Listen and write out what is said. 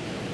Yeah.